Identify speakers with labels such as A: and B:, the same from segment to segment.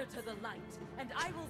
A: To the light, and I will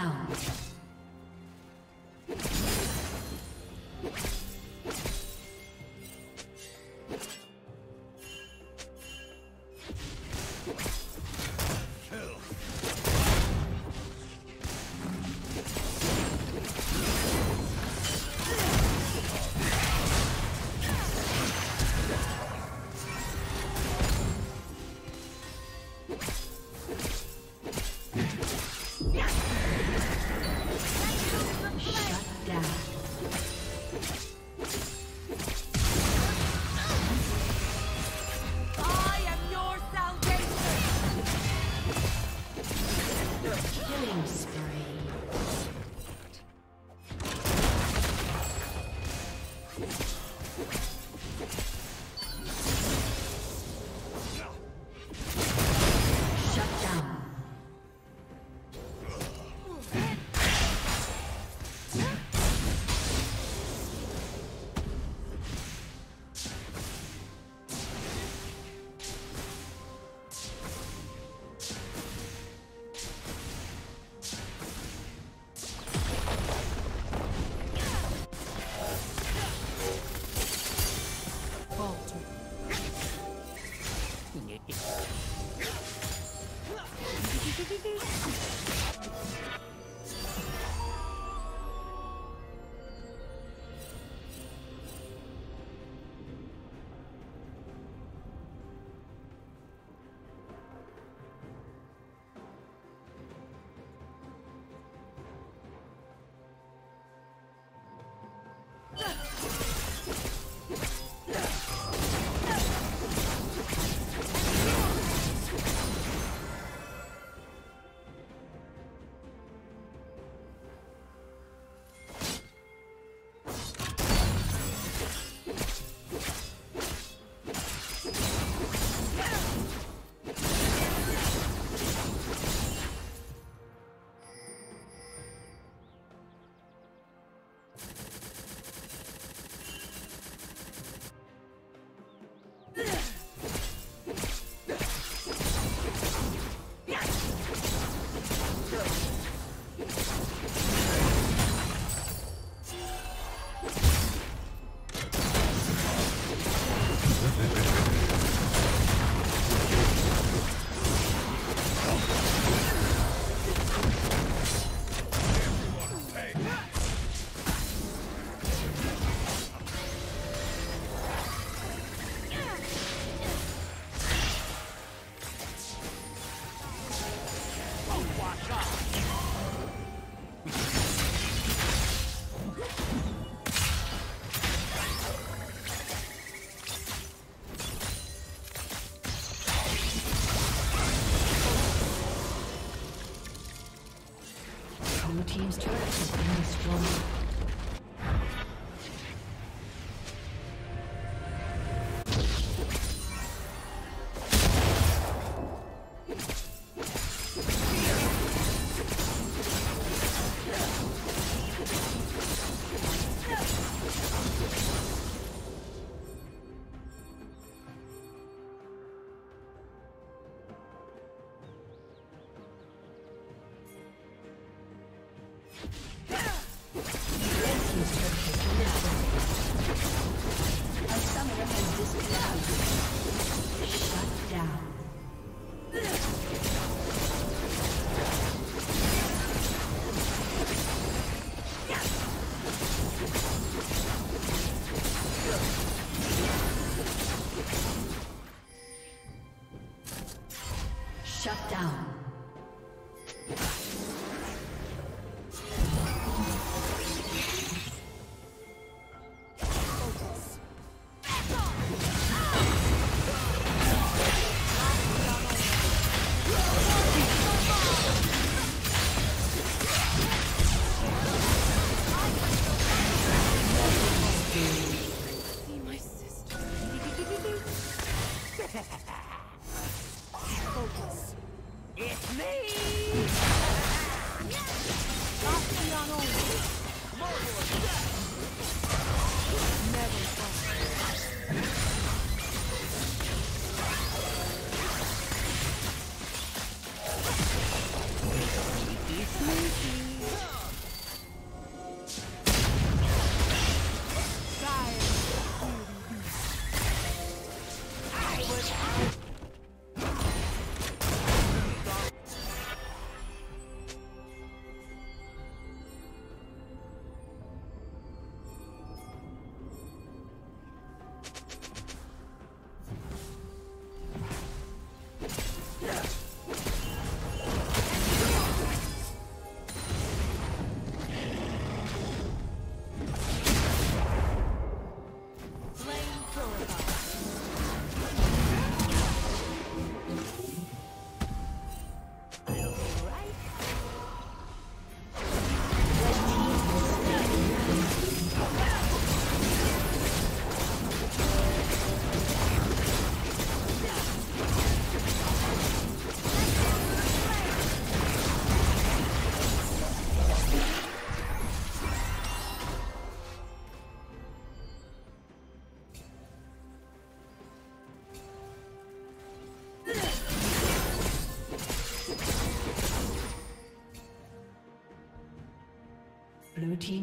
B: down.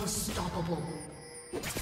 B: Unstoppable.